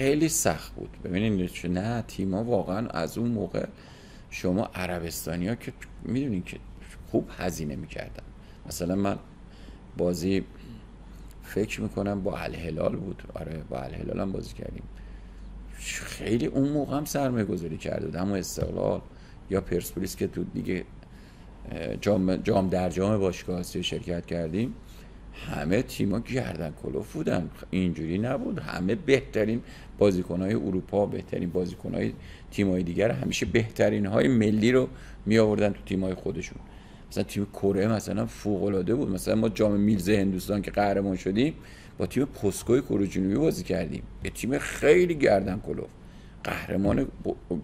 خیلی سخت بود. ببینید نه تیما واقعا از اون موقع شما عربستانی ها که می‌دونین که خوب هزینه می‌کردن. مثلا من بازی فکر می‌کنم با الهلال بود. آره با الهلال هم بازی کردیم. خیلی اون موقع هم سرمایه گذاری کرده بود. اما استقلال یا پرسپولیس که تو دیگه جام, جام در جام باشگاه شرکت کردیم همه تیما گردن کلوف بودن. اینجوری نبود. همه بهترین بازیکنهای اروپا بهترین بازیکنهای تیمای دیگر همیشه بهترین های ملی رو می آوردن تو تیمای خودشون. مثلا تیم کره مثلا فوق العاده بود. مثلا ما جام میلز هندوستان که قهرمان شدیم با تیم پسکوی کره جنوبی بازی کردیم. یه تیم خیلی گردن کلوف. قهرمان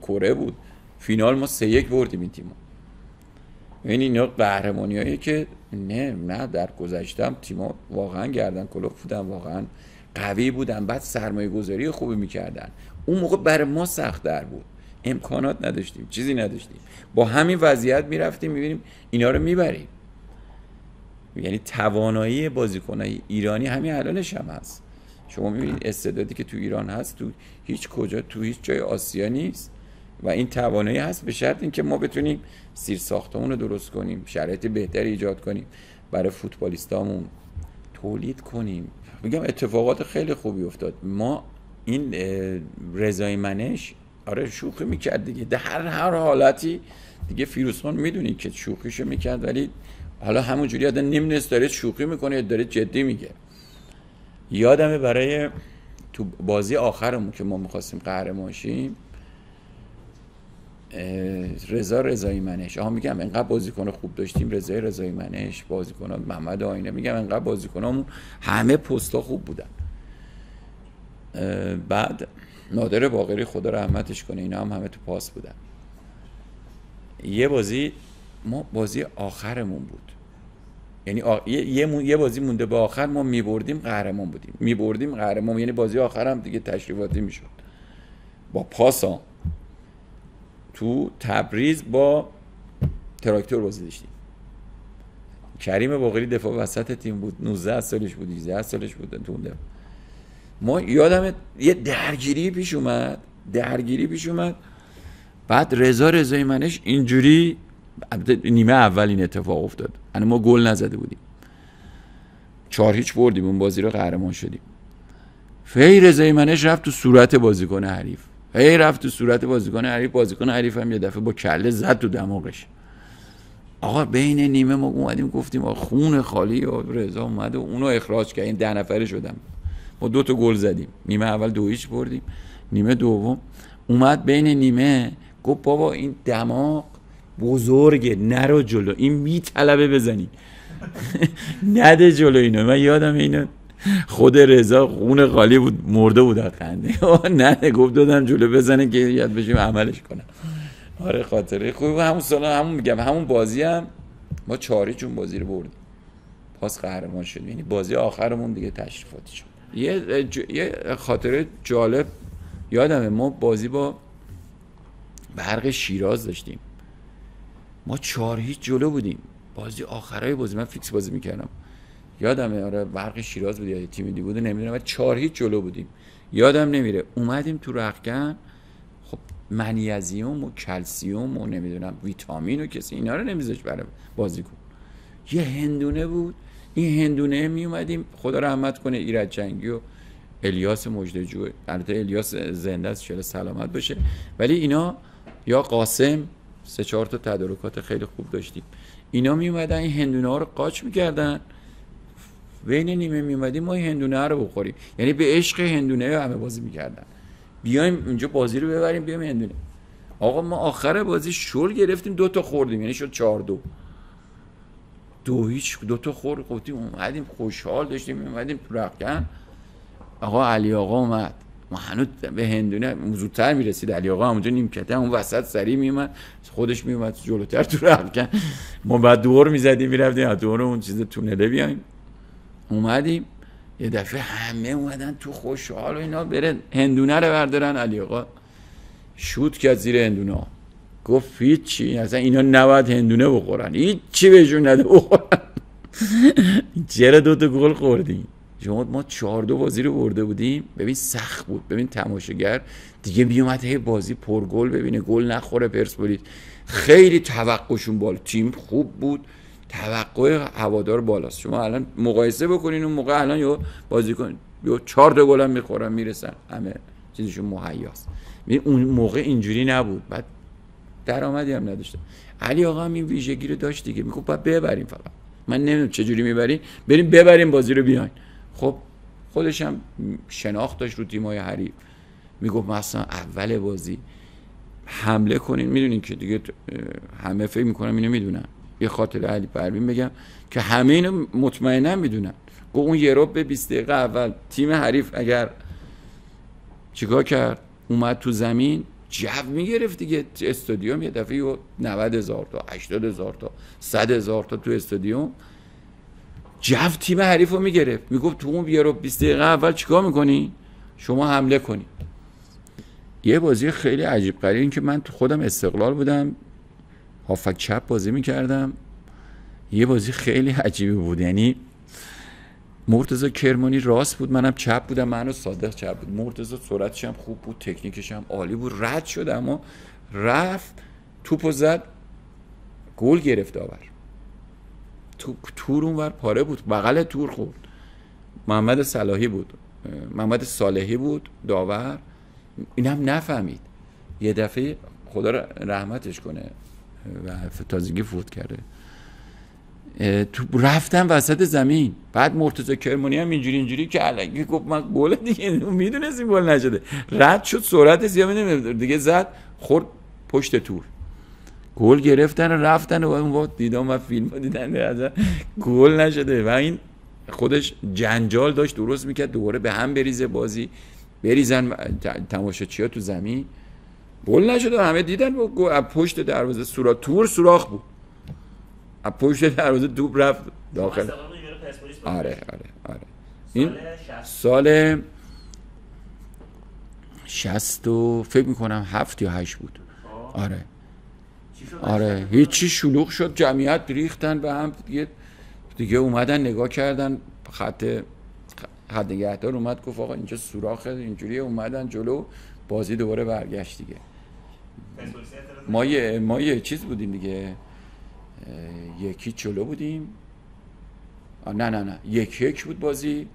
کره بود. فینال ما سه یک بردیم این تیمو. این اینا قهرمانی که نه نه در گذشتم تیما واقعا گردن کلوف بودن واقعا قوی بودن. بعد سرمایه گذاری خوبی می‌کردن. اون موقع برای ما سخت در بود. امکانات نداشتیم چیزی نداشتیم. با همین وضعیت می‌رفتیم می‌بینیم اینا رو می‌بریم. یعنی توانایی بازیکنهای ایرانی همین الانش هم هست. شما می‌بینید استعدادی که تو ایران هست تو هیچ کجا تو هیچ جای آسیا نیست. و این توانایی هست به شرط اینکه ما بتونیم سیر ساختمون رو درست کنیم شرایط بهتری ایجاد کنیم برای فوتبالیستامون تولید کنیم. میگم اتفاقات خیلی خوبی افتاد. ما این رضای منش آره شوخی می‌کرد دیگه. در هر هر حالتی دیگه فیروسخان می‌دونی که شوخیشو می‌کرد ولی حالا همونجوری آدم نمی‌دونست داره شوخی می‌کنه داره جدی میگه. یادمه برای تو بازی آخرمون که ما می‌خواستیم قهرمان شیم رضا رضایی منش. آها میگم انقدر بازیکن خوب داشتیم رضا رضایی منش بازیکن محمد آینه میگم انقدر بازیکنامون همه پستا خوب بودن. بعد نادر باقری خدا رحمتش کنه اینا هم همه تو پاس بودن. یه بازی ما بازی آخرمون بود. یعنی یه, یه بازی مونده به آخر ما میبردیم قهرمان بودیم. میبردیم قهرمان یعنی بازی آخر هم دیگه تشریفاتی می‌شد. با پاسا. تو تبریز با تراکتور بازی داشتیم. کریم باقری دفاع وسط تیم بود 19 سالش بود 18 سالش بود تو اون ما یادم یه درگیری پیش اومد درگیری پیش اومد. بعد رضا رضای منش اینجوری نیمه اول این اتفاق افتاد. یعنی ما گل نزده بودیم. چهار هیچ بردیم اون بازی رو قهرمان شدیم. فی رضای منش رفت تو صورت بازیکن حریف. هی رفت تو صورت بازیکن حریف. بازیکن حریف هم یه دفعه با کله زد تو دماغش. آقا بین نیمه ما اومدیم گفتیم آقا خون خالی و رضا اومد و اونو اخراج کرد. این ده نفره شدم. ما دو تا گل زدیم. نیمه اول دو هیچ بردیم. نیمه دوم. اومد بین نیمه. گفت بابا این دماغ بزرگه نرو جلو. این میطلبه بزنی. نده جلو اینو. من یادم اینو خود رضا خون خالی بود مرده بود از خنده. نه گفت دادم جلو بزنه که یاد بشیم عملش کنم. آره خاطره خوب همون سال همون میگم همون بازی هم ما چاری چون بازی رو بردیم. پاس قهرمان شد. یعنی بازی آخرمون دیگه تشریفاتی شد. یه, یه خاطره جالب یادمه. ما بازی با برق شیراز داشتیم. ما چهار هیچ جلو بودیم. بازی آخرای بازی. من فیکس بازی می‌کردم. یادمه آره برق شیراز بود یا تیم دی بوده نمی‌دونم و چهار هیچ جلو بودیم. یادم نمیره. اومدیم تو رخکن خب منیزیوم و کلسیوم و نمی‌دونم ویتامین و کسی اینا رو نمیذاش برای بازیکن یه هندونه بود. این هندونه می اومدیم خدا رحمت کنه ایرج جنگی و الیاس مجدجو. البته الیاس زنده است سلامت باشه. ولی اینا یا قاسم سه چهار تا تدارکات خیلی خوب داشتیم. اینا می اومدن این هندونه ها رو قاچ می‌کردن. بین نیمه می اومدیم ما هندونه رو بخوریم. یعنی به عشق هندونه همه بازی می‌کردن. بیایم اینجا بازی رو ببریم بیایم هندونه. آقا ما آخر بازی شل گرفتیم دو تا خوردیم. یعنی شد چهار دو. دو هیچ دو تا خورد گفتیم اومدیم خوشحال داشتیم اومدیم تو رقم آقا علی آقا اومد. ما هنوز به هندونه زودتر می‌رسید. علی آقا همونجا نیمکته اون وسط سری میومد خودش میومد جلوتر تو رفکن ما بعد دور می‌زدیم می‌رفتیم. از دور اون چیز تونله بیایم. اومدیم. یه دفعه همه اومدن تو خوشحال و اینا. بره هندونه رو بردارن علی آقا. شوت کرد زیر هندونه گفت هیچی اصلا اینا نباید هندونه بخورن. هیچی بهشون نده بخورن. چرا دوتا گل خوردیم. شما ما چهار دو بازی رو برده بودیم. ببین سخت بود. ببین تماشاگر. دیگه میومد هی بازی پرگل ببینه. گل نخوره پرسپولیس. خیلی توقعشون بالا تیم خوب بود. توقع هوادار بالاست. شما الان مقایسه بکنین اون موقع الان یه بازی کن یه چهار تا گل هم می‌خورن می‌رسن. همه چیزشون مهیاست. اون موقع اینجوری نبود. بعد درآمدی هم نداشته علی آقا هم این ویژگی رو داشت دیگه. می‌گفت باید ببریم فقط. من نمی‌دونم چه جوری می‌بریم؟ بریم ببریم بازی رو بیاین. خب خودش هم شناخت داشت رو تیمای حریف. می‌گفت مثلا اول بازی حمله کنین. می‌دونین که دیگه همه فکر می‌کنم اینو می‌دونن. یه خاطر علی پروین بگم که همه اینو مطمئنا می‌دونن. گفت اون یه به 20 دقیقه اول تیم حریف اگر چیکار کرد؟ اومد تو زمین جو می‌گرفت دیگه. استادیوم یه دفعه 90 هزار تا 80 هزار تا 100 هزار تا تو استادیوم. جو تیم حریف رو می‌گرفت. می‌گفت تو اون رو 20 دقیقه اول چیکار می‌کنی؟ شما حمله کنی. یه بازی خیلی عجیب غریب این که من تو خودم استقلال بودم. هافک چپ بازی می‌کردم. یه بازی خیلی عجیبی بود. یعنی مرتزا کرمانی راست بود منم چپ بودم منو صادق چپ بود. مرتزا سرعتش هم خوب بود تکنیکش هم عالی بود. رد شد اما رفت توپ زد گل گرفت آور. تو تور اونور پاره بود. بغل تور خورد. محمد صلاحی بود. محمد صالحی بود داور. اینم نفهمید. یه دفعه خدا رحمتش کنه. و تازگی فوت کرده. تو رفتم وسط زمین. بعد مرتضی کرمانی هم اینجوری اینجوری که علنگی گفت من گل دیگه می‌دونست این گل نشده. رد شد سرعت زیاد دیگه زد خورد پشت تور. گل گرفتن و رفتن و اون دیدم و فیلم دیدن گل نشده. و این خودش جنجال داشت درست می‌کرد دوباره به هم بریزه بازی. بریزن تماشاچی ها تو زمین. گل نشده همه دیدن. و پشت دروازه سورا تور سوراخ بود. از پشت دروازه توپ رفت داخل. آره آره آره. این سال شست و فکر می‌کنم هفت یا هشت بود. آره. آره. هیچی شلوغ شد. جمعیت ریختن به هم دیگه. دیگه اومدن نگاه کردن. خط خط نگهدار اومد گفت آقا اینجا سوراخه اینجوری اومدن جلو بازی دوباره برگشت دیگه. ما یه ما یه چیز بودیم دیگه. یکی جلو بودیم. نه نه نه. یک یک بود بازی.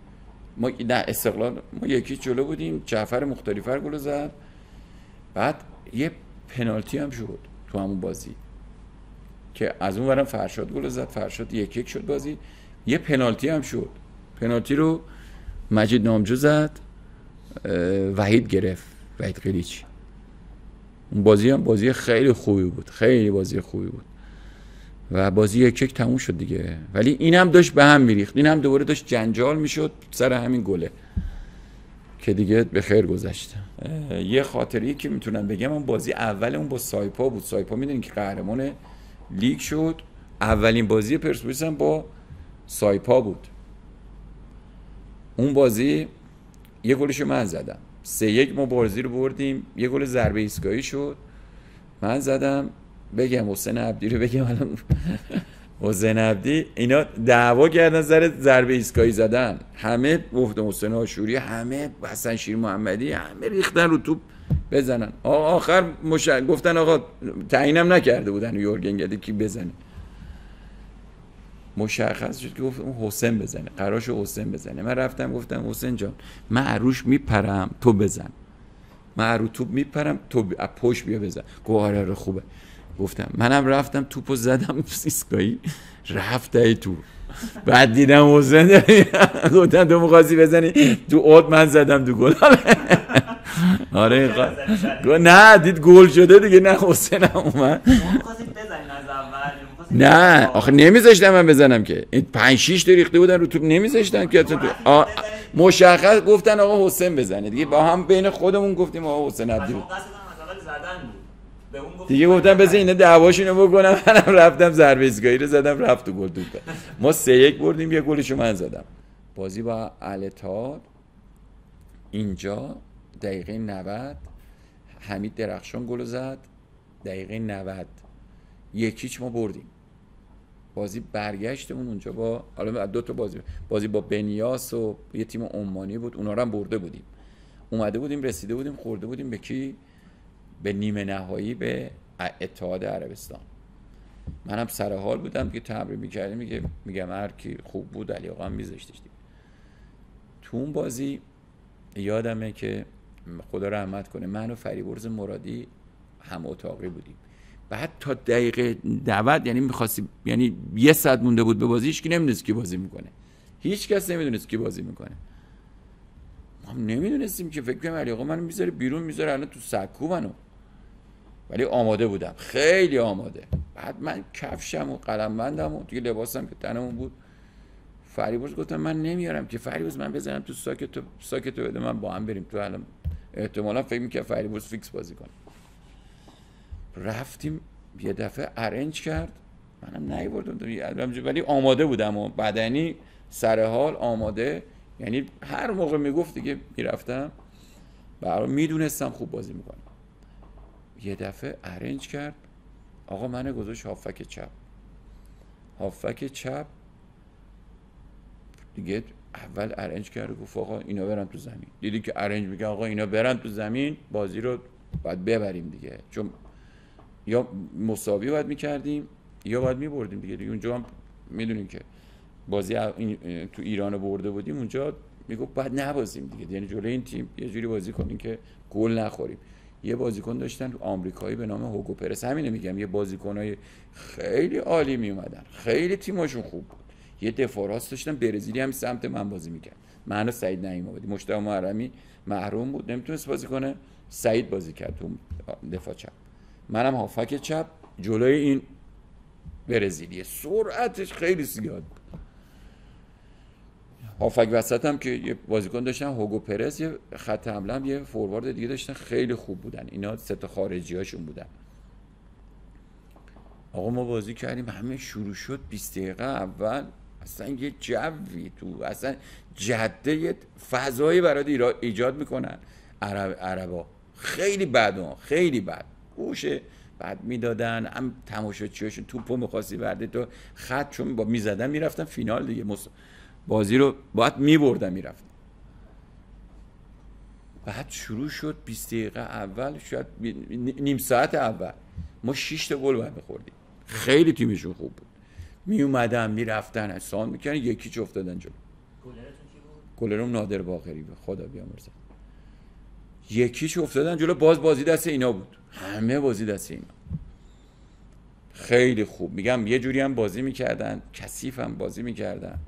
ما نه استقلال ما یکی جلو بودیم. جعفر مختلفر گل زد. بعد یه پنالتی هم شد تو همون بازی. که از اون ورم فرشاد گل زد. فرشاد یک یک شد بازی. یه پنالتی هم شد. پنالتی رو مجید نامجو زد وحید گرفت. وحید قلیچ اون بازی هم بازی خیلی خوبی بود. خیلی بازی خوبی بود. و بازی یک یک تموم شد دیگه. ولی این هم داشت به هم میریخت. این هم دوباره داشت جنجال می‌شد سر همین گله که دیگه به خیر گذشته. یه خاطری که می‌تونم بگم اون بازی اول اون با سایپا بود. سایپا می‌دونین که قهرمان لیگ شد. اولین بازی پرسپولیس هم با سایپا بود. اون بازی یه گلشو من زدم. سه یک ما بازی رو بردیم. یه گل ضربه ایستگاهی شد. من زدم. بگم حسین عبدی رو بگم الان. حسین عبدی. اینا دعوا کردن سر ضربه ایستگاهی زدن. همه گفت حسین آشوری همه حسن شیر محمدی همه ریختن رو توپ بزنن. آخر مش... گفتن آقا تعیینم نکرده بودن یورگن گدی کی بزنه. مشخص شد که گفت اون حسین بزنه. قراش حسین بزنه. من رفتم گفتم حسین جان من عروش میپرم تو بزن. من عرو توپ میپرم تو پشت بیا بزن. گوه آره, آره، خوبه. گفتم منم رفتم توپو زدم سیسکایی رفت ای تو. بعد دیدم حسین گفتم تو مخواستی بزنی؟ تو اوت من زدم تو گل. آره نه دید گل شده دیگه نه حسین هم اومد نه آخه نمیذاشتم من بزنم که. این 5 6 تا ریخته بودن رو توپ نمیذاشتن که تو مشخص گفتن آقا حسین بزنه. دیگه با هم بین خودمون گفتیم آقا حسین عبدی بود. دیگه گفتم بذار اینا دعواشونو بکنم منم رفتم ضربه ایستگاهی رو زدم رفت و گل دوبه ما سه یک بردیم یه گلشو من زدم. بازی با التاد اینجا دقیقه 90 حمید درخشان گل زد. دقیقه 90 یکیچ ما بردیم. بازی برگشتمون اونجا با حالا دو تا بازی بازی با بنیاس و یه تیم عمانی بود. اونا رو هم برده بودیم. اومده بودیم رسیده بودیم خورده بودیم به کی؟ به نیمه نهایی به اتحاد عربستان. منم سر حال بودم که تمرین می‌کردیم. میگه میگم هر کی خوب بود علی آقا هم میذاشتش تو اون بازی یادمه که خدا رحمت کنه من و فریبرز مرادی هم اتاقی بودیم. بعد تا دقیقه 90 یعنی می‌خواستی یعنی یه ساعت مونده بود به بازی هیچ کی نمی‌دونست کی بازی می‌کنه. هیچ کس نمی‌دونست کی بازی می‌کنه. ما نمی‌دونستیم که فکر کنم علی آقا منو می‌ذاره بیرون می‌ذاره الان تو سکو منو. ولی آماده بودم. خیلی آماده. بعد من کفشم و قلم بندم و دیگه لباسم که تنمون بود. فریبرز گفتم من نمیارم که فریبرز من بزنم تو ساکت تو ساکت بده من با هم بریم. تو الان احتمالا فکر می‌کنه فریبرز فیکس بازی کنه. رفتیم یه دفعه ارنج کرد. منم نیوردم ولی آماده بودم و بدنی سر حال آماده. یعنی هر موقع می‌گفت دیگه می‌رفتم. برای می‌دونستم خوب بازی می‌کنم. یه دفعه ارنج کرد. آقا من گذاشت هافک چپ. هافک چپ. دیگه اول ارنج کرد گفت آقا اینا برن تو زمین. دیدی که ارنج میگه آقا اینا برن تو زمین بازی رو باید ببریم دیگه. چون یا مساوی باید می‌کردیم یا باید میبردیم دیگه. دیگه اونجا هم می‌دونیم که بازی تو ایران برده بودیم اونجا می‌گفت باید نبازیم دیگه. یعنی جلوی این تیم یه جوری بازی کنیم که گل نخوریم. یه بازیکن داشتن آمریکایی به نام هوگو پرس. همینه میگم. یه بازیکنای خیلی عالی میومدن خیلی تیمشون خوب بود. یه دفاع راست داشتن برزیلی هم سمت من بازی می‌کرد. من و سعید نعیم آبادی مشتاق محرمی محروم بود نمی‌تونست بازی کنه. سعید بازی کرد تو دفاع چپ. منم هافک چپ جلوی این برزیلی. سرعتش خیلی زیاد بود. هافک وسط هم که یه بازیکن داشتن هوگو پرس یه خط حمله هم یه فوروارد دیگه داشتن. خیلی خوب بودن. اینا سه تا خارجی هاشون بودن. آقا ما بازی کردیم. همه شروع شد 20 دقیقه اول. اصلا یه جوی تو اصلا جده فضایی برای ایجاد می‌کنن. عرب عربا. خیلی بد خیلی بد. گوشه. بعد می‌دادن. هم تماشاچیاشون توپو می‌خواستی برده تو خط چون با می‌زدن می‌رفتن فینال دیگه. بازی رو باید میبردن می‌رفتن. بعد شروع شد 20 دقیقه اول شاید نیم ساعت اول. ما 6 تا گل باید میخوردیم. خیلی تیمشون خوب بود. می اومدن می‌رفتن احسان می‌کنن یکی چه افتادن جلو. گلرم نادر باقری به خدا بیامرزه یکیش افتادن جلو باز بازی دست اینا بود. همه بازی دست اینا. خیلی خوب. میگم یه جوری هم بازی می‌کردن کثیف هم بازی می‌کردن.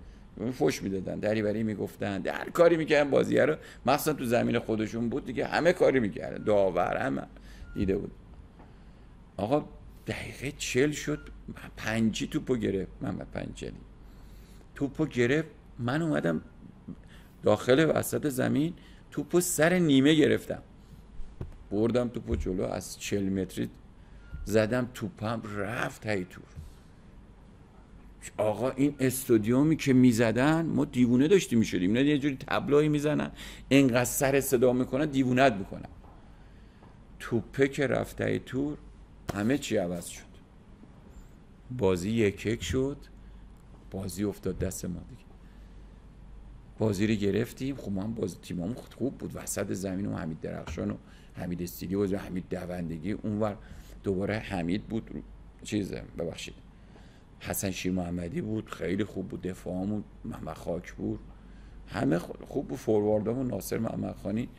فوش می‌دادن دریوری می‌گفتن در کاری می‌کردن بازی رو. مخصوصا تو زمین خودشون بود دیگه همه کاری می‌کردن. داور همه. دیده بود. آقا دقیقه چل شد. پنجی توپو گرفت. محمد پنجلی. توپو گرفت. من اومدم داخل وسط زمین. توپو سر نیمه گرفتم. بردم توپو جلو. از چل متری زدم توپم. رفت هی تور. آقا این استودیومی که می‌زدن ما دیوونه داشتیم می‌شدیم. نه یه جوری تبلایی می‌زنن. انقدر سر صدا می‌کنن دیوونت می‌کنن. توپه که رفته تور همه چی عوض شد. بازی یک یک شد. بازی افتاد دست ما دیگه. بازی رو گرفتیم. خب من بازی تیممون خوب بود. وسط زمین و حمید درخشان و حمید استیلی و حمید دوندگی اونور. دوباره حمید بود. چیزه ببخشید. حسن شیر محمدی بود. خیلی خوب بود. دفاعمون محمد خاک بود. همه خوب بود. فورواردمون ناصر محمد خانی.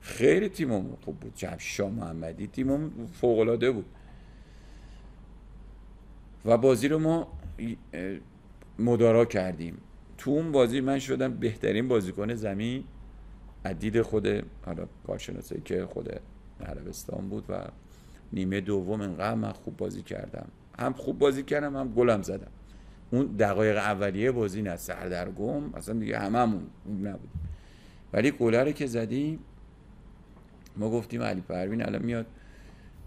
خیلی تیممون خوب بود. جمشا محمدی تیممون فوق العاده بود. و بازی رو ما مدارا کردیم. تو اون بازی من شدم بهترین بازیکن زمین عدید خود حالا کارشناسایی که خود عربستان بود و نیمه دوم انقدر من خوب بازی کردم. هم خوب بازی کردم هم گلم زدم. اون دقایق اولیه بازی نه سردرگم اصلا دیگه هممون نبود. ولی گله رو که زدیم ما گفتیم علی پروین الان میاد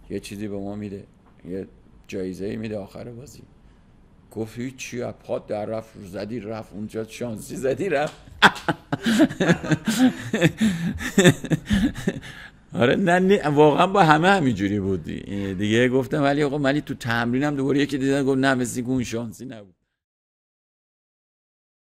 یه چیزی به ما میده. یه جایزه میده آخر بازی. گفت هیچی پاد در رفت زدی رفت اونجا شانسی زدی رفت. آره نه, واقعا با همه همینجوری بود. دیگه گفتم ولی آقا ولی تو تمرینم دوباره یکی دیدن گفت نه مثل اون شانسی نبود.